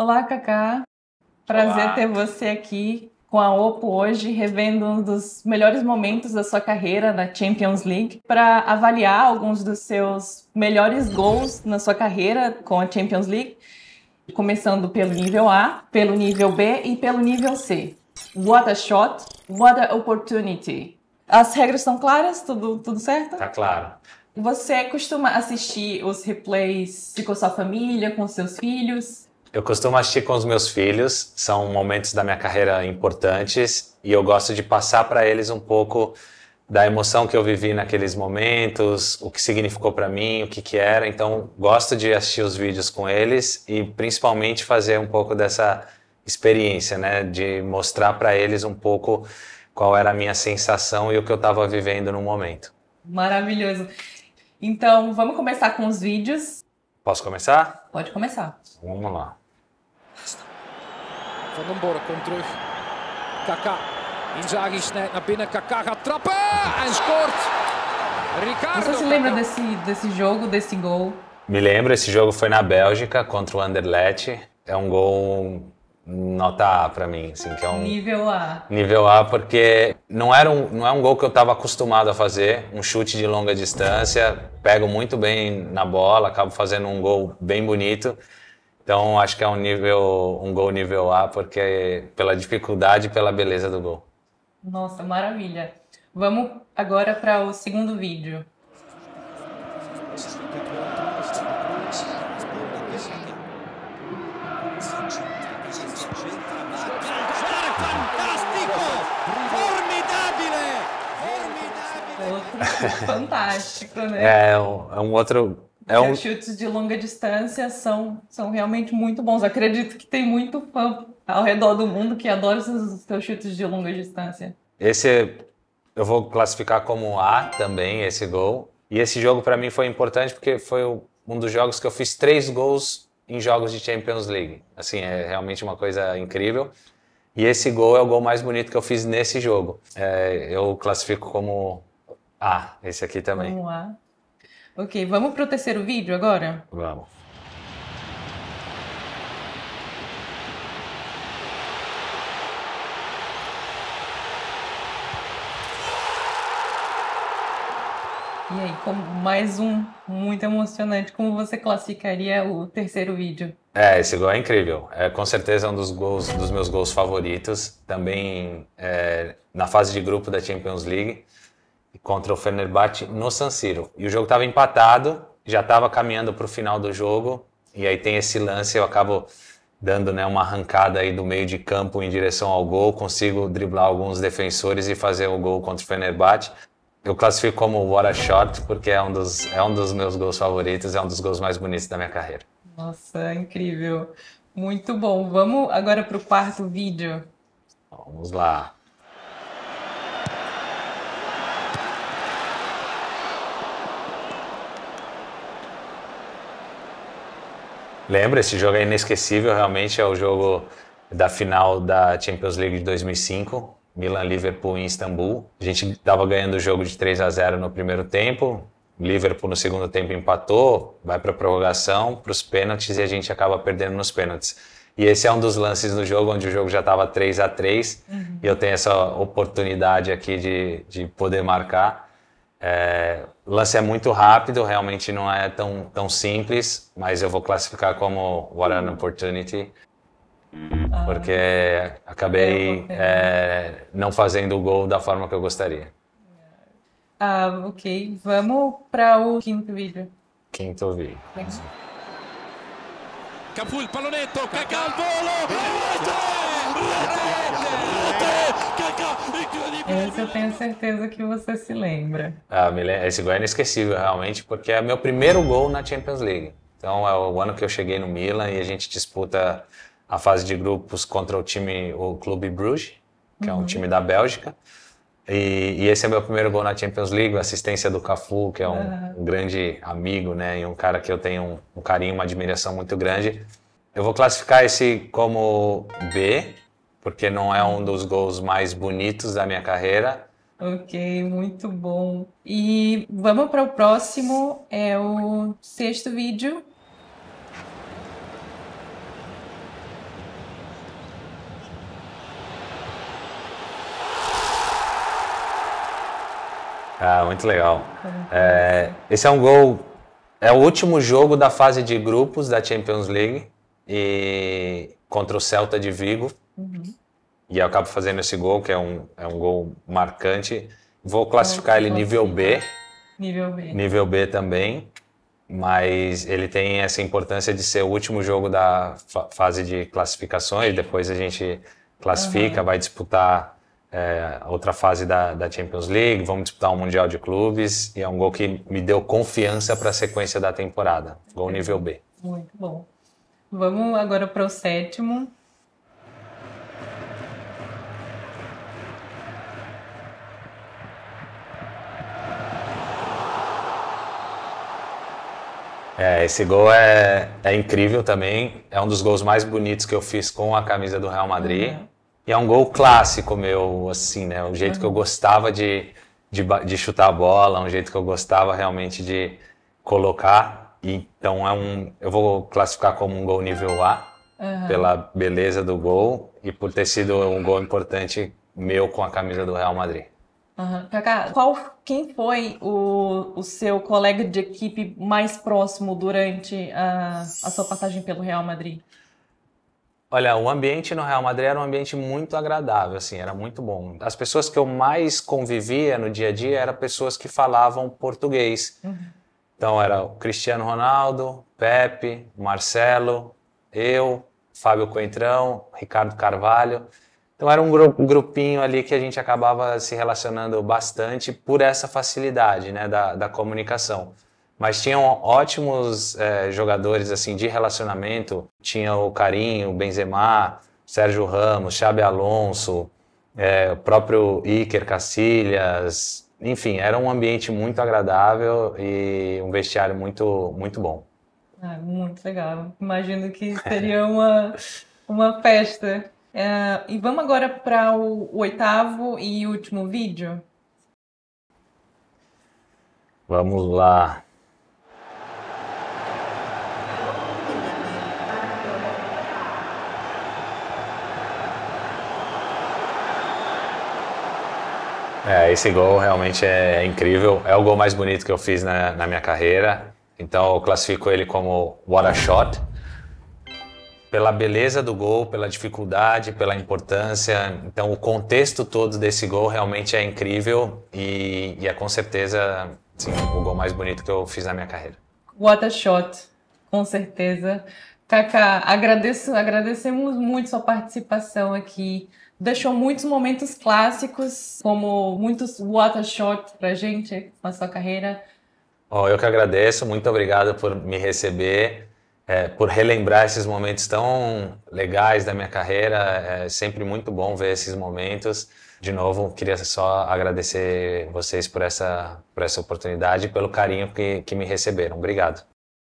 Olá, Kaká. Prazer Olá. ter você aqui com a Oppo hoje, revendo um dos melhores momentos da sua carreira na Champions League, para avaliar alguns dos seus melhores gols na sua carreira com a Champions League, começando pelo nível A, pelo nível B e pelo nível C. What a shot, what a opportunity. As regras estão claras? Tudo, tudo certo? Tá claro. Você costuma assistir os replays com sua família, com seus filhos? Eu costumo assistir com os meus filhos, são momentos da minha carreira importantes e eu gosto de passar para eles um pouco da emoção que eu vivi naqueles momentos, o que significou para mim, o que que era. Então, gosto de assistir os vídeos com eles e principalmente fazer um pouco dessa experiência, né, de mostrar para eles um pouco qual era a minha sensação e o que eu estava vivendo no momento. Maravilhoso. Então, vamos começar com os vídeos. Posso começar? Pode começar. Vamos lá. Van den Borg komt terug. Kaka. Inzaghi snijdt naar binnen. Kaka gaat trappen en scoort. Ricardo. Você se lembra Kaká. desse, desse jogo, desse gol? Me lembro, esse jogo foi na Bélgica contra o Anderlecht. É um gol nota A pra mim, assim, que é um Nível A. nível A porque não era um, não é um gol que eu estava acostumado a fazer, um chute de longa distância, pego muito bem na bola, acabo fazendo um gol bem bonito. Então acho que é um nível, um gol nível A porque pela dificuldade e pela beleza do gol. Nossa, maravilha. Vamos agora para o segundo vídeo. Fantastico! Formidabile! Formidabile! Outro fantástico, né? É é um outro é um Os chutes de longa distância são, são realmente muito bons. Acredito que tem muito fã ao redor do mundo que adora os seus chutes de longa distância. Esse eu vou classificar como A também, esse gol. E esse jogo para mim foi importante porque foi um dos jogos que eu fiz três gols em jogos de Champions League. Assim, é realmente uma coisa incrível. E esse gol é o gol mais bonito que eu fiz nesse jogo. É, eu classifico como A, esse aqui também. Vamos lá. Ok, vamos para o terceiro vídeo agora? Vamos. E aí, como mais um muito emocionante, como você classificaria o terceiro vídeo? É, esse gol é incrível. É com certeza um dos gols, dos meus gols favoritos. Também é, na fase de grupo da Champions League contra o Fenerbahçe no San Siro. E o jogo estava empatado, já estava caminhando para o final do jogo. E aí tem esse lance, eu acabo dando né, uma arrancada aí do meio de campo em direção ao gol, consigo driblar alguns defensores e fazer o gol contra o Fenerbahçe. Eu classifico como what a shot porque é um dos é um dos meus gols favoritos, é um dos gols mais bonitos da minha carreira. Nossa, incrível. Muito bom. Vamos agora para o quarto vídeo. Vamos lá. Lembra, esse jogo é inesquecível, realmente é o jogo da final da Champions League de 2005, Milan-Liverpool em Istambul. A gente estava ganhando o jogo de 3 a 0 no primeiro tempo, Liverpool no segundo tempo empatou, vai para a prorrogação, para os pênaltis e a gente acaba perdendo nos pênaltis. E esse é um dos lances no jogo onde o jogo já estava 3 a 3 e eu tenho essa oportunidade aqui de, de poder marcar. É, o lance é muito rápido, realmente não é tão, tão simples, mas eu vou classificar como what an opportunity, porque acabei é, não fazendo o gol da forma que eu gostaria. Ah, ok. Vamos para o quinto vídeo. Quinto vídeo. Kaká al volo! Rete! Rete! Rete! Esse eu tenho certeza que você se lembra. Ah, esse gol é inesquecível, realmente, porque é meu primeiro gol na Champions League. Então é o ano que eu cheguei no Milan e a gente disputa a fase de grupos contra o time, o Clube Bruges, que é um time da Bélgica. E, e esse é meu primeiro gol na Champions League, assistência do Cafu, que é um, um grande amigo, né, e um cara que eu tenho um, um carinho, uma admiração muito grande. Eu vou classificar esse como B, porque não é um dos gols mais bonitos da minha carreira. Ok, muito bom. E vamos para o próximo, é o sexto vídeo. Ah, muito legal. É, esse é um gol, é o último jogo da fase de grupos da Champions League e contra o Celta de Vigo. E eu acabo fazendo esse gol, que é um, é um gol marcante. Vou classificar ele nível B. Nível B. Nível B também. Mas ele tem essa importância de ser o último jogo da fa fase de classificações. Depois a gente classifica, uhum. vai disputar é, outra fase da, da, Champions League, vamos disputar um Mundial de Clubes. E é um gol que me deu confiança para a sequência da temporada. Gol nível B. Muito bom. Vamos agora para o sétimo. Esse gol é, é incrível também. É um dos gols mais bonitos que eu fiz com a camisa do Real Madrid. Uhum. E é um gol clássico meu, assim, né? O jeito uhum. que eu gostava de, de, de, chutar a bola, um jeito que eu gostava realmente de colocar. Então é um, eu vou classificar como um gol nível A, uhum. pela beleza do gol e por ter sido um gol importante meu com a camisa do Real Madrid. Uhum. Kaká, qual, quem foi o, o seu colega de equipe mais próximo durante a, a sua passagem pelo Real Madrid? Olha, o ambiente no Real Madrid era um ambiente muito agradável, assim, era muito bom. As pessoas que eu mais convivia no dia a dia eram pessoas que falavam português. Uhum. Então era o Cristiano Ronaldo, Pepe, Marcelo, eu, Fábio Coentrão, Ricardo Carvalho. Então era um grupinho ali que a gente acabava se relacionando bastante por essa facilidade né, da, da comunicação. Mas tinham ótimos é, jogadores assim de relacionamento. Tinha o Carinho, o Benzema, Sérgio Ramos, Xabi Alonso, é, o próprio Iker Casillas. Enfim, era um ambiente muito agradável e um vestiário muito, muito bom. Ah, muito legal. Imagino que seria uma, uma festa. É, e vamos agora para o, o oitavo e último vídeo. Vamos lá. É, esse gol realmente é incrível. É o gol mais bonito que eu fiz na, na minha carreira. Então eu classifico ele como what a shot pela beleza do gol, pela dificuldade, pela importância. Então, o contexto todo desse gol realmente é incrível e, e é com certeza sim, o gol mais bonito que eu fiz na minha carreira. What a shot, com certeza. Kaká, agradeço, agradecemos muito sua participação aqui. Deixou muitos momentos clássicos, como muitos what a shot pra gente na sua carreira. Oh, eu que agradeço, muito obrigado por me receber é, por relembrar esses momentos tão legais da minha carreira. É sempre muito bom ver esses momentos. De novo, queria só agradecer vocês por essa, por essa oportunidade e pelo carinho que, que me receberam. Obrigado.